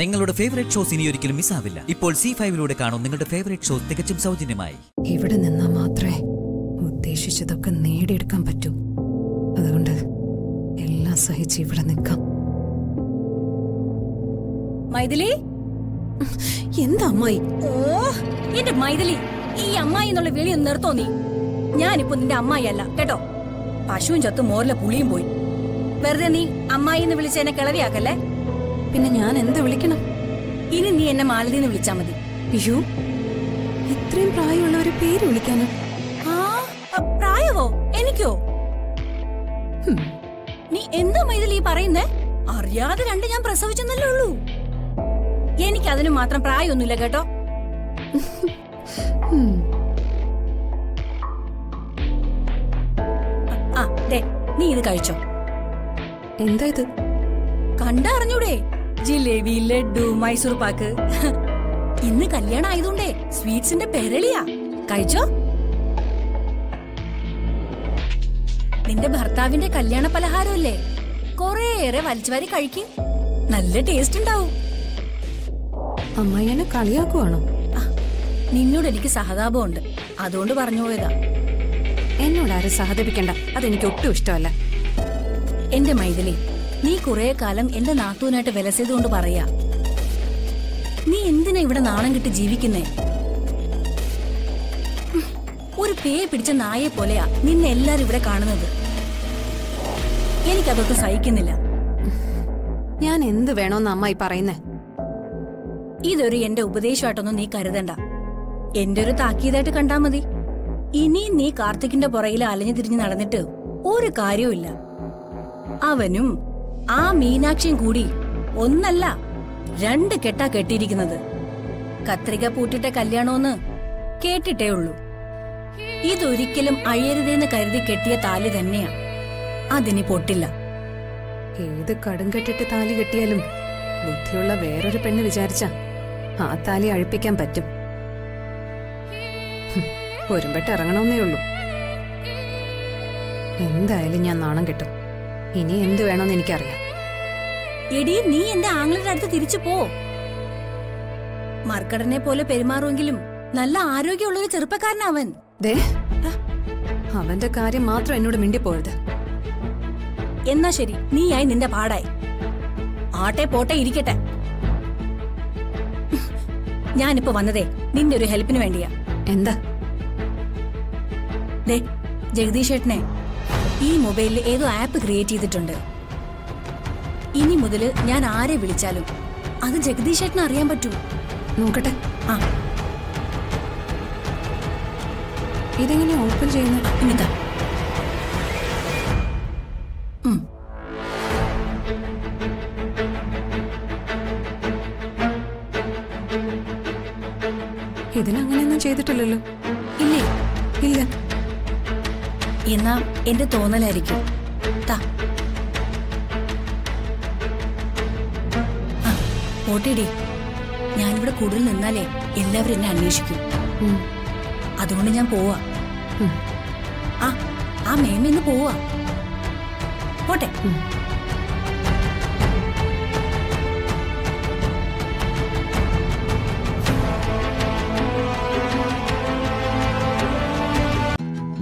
നിങ്ങളുടെ favourite shows ഇനി ഒരിക്കലും മിസ്സാവില്ല ഇപ്പോൾ സി ഫൈവിലൂടെ കാണും നിങ്ങളുടെ ഫേവറേറ്റ് ഷോസ് തികച്ചും സൗജന്യമായി. ഇവിടെ നിന്നാ മാത്രമേ ഉദ്ദേശിച്ചതൊക്കെ നേടിയെടുക്കാൻ പറ്റൂ? അതുകൊണ്ട് എല്ലാം സഹിച്ച് ഇവിടെ നിൽക്കാം. മൈഥിലി? എന്താ അമ്മായി? ഓ എന്റെ മൈഥിലി ഈ അമ്മായി എന്നുള്ള വിളി ഒന്ന് നിർത്തോ നീ. ഞാനിപ്പോ നിന്റെ അമ്മായി അല്ല കേട്ടോ? പശുവും ചത്തു മോറിലെ പുളിയും പോയി. വെറുതെ നീ അമ്മായി എന്ന് വിളിച്ച് എന്നെ കിളവിയാക്കല്ലേ? പിന്നെ ഞാൻ എന്ത് വിളിക്കണം? ഇനി നീ എന്നെ മാലതി എന്ന് വിളിച്ചാ മതി. അയ്യോ ഇത്രയും പ്രായമുള്ള ഒരു പേര് വിളിക്കാനോ? ആ പ്രായവോ പ്രായമോ? എനിക്കോ? നീ എന്താ മൈതലി ഈ പറയുന്നേ? അറിയാതെ രണ്ട് ഞാൻ പ്രസവിച്ചെന്നല്ലേ ഉള്ളൂ. എനിക്ക് അതിന് മാത്രം പ്രായമൊന്നുമില്ല കേട്ടോ. ആ ദേ നീ ഇത് കഴിച്ചോ. എന്താ ഇത്? കണ്ടറിഞ്ഞൂടെ? ജിലേബി ലഡു മൈസൂർ പാക്ക്. ഇന്ന് കല്യാണം ആയതുകൊണ്ടേ സ്വീറ്റ്സിന്റെ പെരളിയാ. കഴിച്ചോ? നിന്റെ ഭർത്താവിന്റെ കല്യാണ പലഹാരമല്ലേ? കൊറേയേറെ വലിച്ചുവാരി കഴിക്കും. നല്ല ടേസ്റ്റ് ഉണ്ടാവും. അമ്മയെന്നെ എന്നെ കളിയാക്കുവാണോ നിന്നോട് എനിക്ക് സഹതാപമുണ്ട്. അതുകൊണ്ട് പറഞ്ഞു പോയതാ. എന്നോട് ആരും സഹതപിക്കണ്ട. അതെനിക്ക് ഒട്ടും ഇഷ്ടമല്ല. എന്റെ മൈഥിലി നീ കുറെ കാലം എന്റെ നാത്തൂനായിട്ട് വിലസിയതുകൊണ്ട് പറയാ. നീ എന്തിനാ ഇവിടെ നാണം കിട്ടി ജീവിക്കുന്നേ? ഒരു പേ പിടിച്ച നായെ പോലെയാ നിന്നെ എല്ലാരും ഇവിടെ കാണുന്നത്. എനിക്കതൊക്കെ സഹിക്കുന്നില്ല. ഞാൻ എന്ത് വേണോന്ന് അമ്മായി പറയുന്നേ? ഇതൊരു എന്റെ ഉപദേശമായിട്ടൊന്നും നീ കരുതണ്ട. എന്റെ ഒരു താക്കീതായിട്ട് കണ്ടാ മതി. ഇനിയും നീ കാർത്തിക്കിന്റെ പുറയിൽ അലഞ്ഞു തിരിഞ്ഞ് നടന്നിട്ട് ഒരു കാര്യവുമില്ല. അവനും ആ മീനാക്ഷിയും കൂടി ഒന്നല്ല രണ്ട് കെട്ടാ കെട്ടിയിരിക്കുന്നത്. കത്രിക പൂട്ടിട്ട കല്യാണോന്ന് കേട്ടിട്ടേ ഉള്ളൂ. ഇതൊരിക്കലും അയരുതെന്ന് കരുതി കെട്ടിയ താലി തന്നെയാ. അതിനി പൊട്ടില്ല. ഏത് കടും കെട്ടിട്ട് താലി കെട്ടിയാലും ബുദ്ധിയുള്ള വേറൊരു പെണ്ണ് വിചാരിച്ച ആ താലി അഴിപ്പിക്കാൻ പറ്റും. ഒരുമ്പെട്ട് ഇറങ്ങണമെന്നേ ഉള്ളൂ. എന്തായാലും ഞാൻ നാണം കെട്ടും. ഇനി എന്ത് വേണമെന്ന് എനിക്കറിയാം. എടി നീ എന്റെ ആങ്ങളുടെ അടുത്ത് തിരിച്ചു പോ. മർക്കടനെ പോലെ പെരുമാറുമെങ്കിലും നല്ല ആരോഗ്യമുള്ള ഒരു ചെറുപ്പക്കാരനവൻ അവന്റെ കാര്യം മാത്രം എന്നോട് മിണ്ടിപ്പോയത്. എന്നാ ശരി നീയായി നിന്റെ പാടായി. ആട്ടെ പോട്ടെ ഇരിക്കട്ടെ. ഞാനിപ്പോ വന്നതേ നിന്റെ ഒരു ഹെൽപ്പിന് വേണ്ടിയാ. എന്താ? ദേ ജഗദീഷ് ഏട്ടനെ ഈ മൊബൈലിൽ ഏതോ ആപ്പ് ക്രിയേറ്റ് ചെയ്തിട്ടുണ്ട്. ഇനി മുതൽ ഞാൻ ആരെ വിളിച്ചാലും അത് ജഗദീഷ് അറിയാൻ പറ്റൂ. നോക്കട്ടെ. ആ. ഇതെങ്ങനെയാ ഓപ്പൺ ഉം. ഇതിനങ്ങനെയൊന്നും ചെയ്തിട്ടില്ലല്ലോ. ഇല്ലേ? ഇല്ല. എന്നാ എന്റെ തോന്നലായിരിക്കും. താ. പോട്ടെടി. ഞാനിവിടെ കൂടുതൽ നിന്നാലേ എല്ലാവരും എന്നെ അന്വേഷിക്കും. അതുകൊണ്ട് ഞാൻ പോവാ. ആ ആ മേമ ഇന്ന് പോവാ. പോട്ടെ.